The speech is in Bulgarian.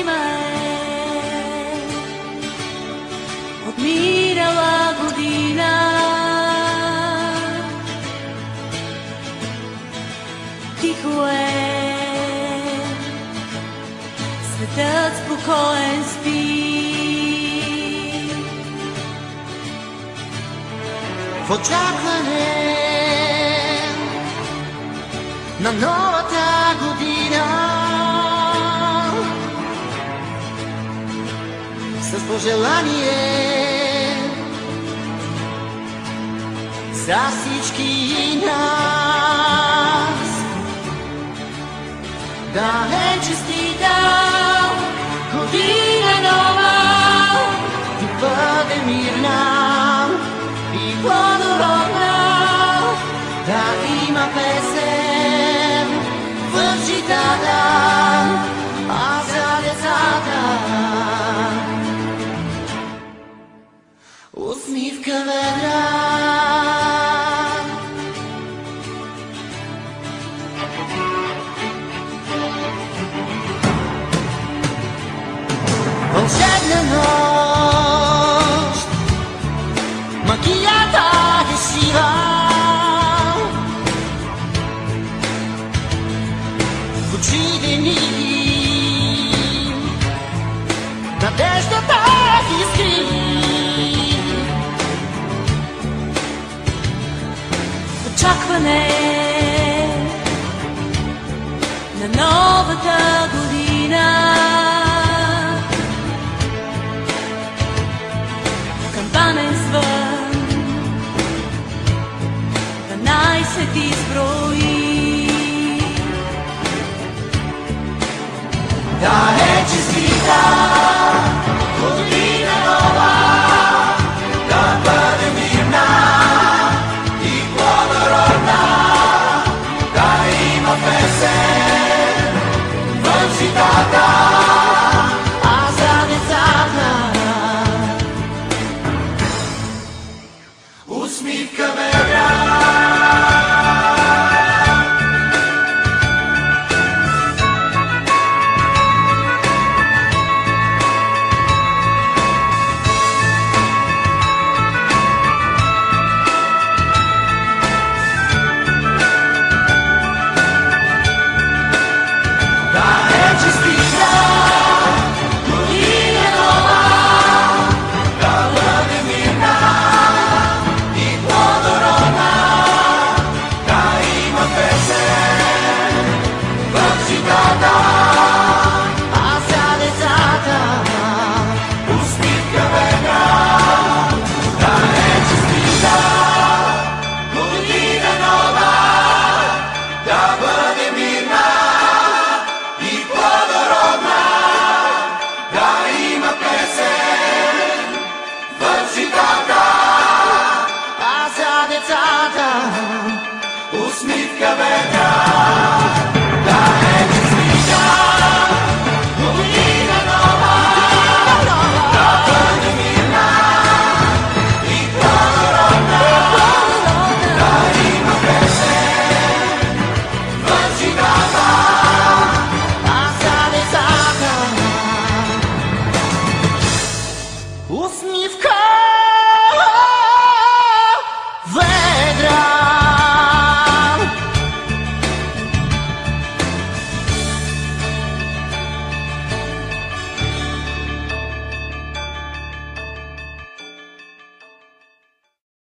любима е от минала година. Тихо е, светът спокоен спи. В очакване на новата с пожелание за всички нас да е честита надеждата искри. Очакване на новата година. Кампанен звън, 12 изброй. sweet Camaro.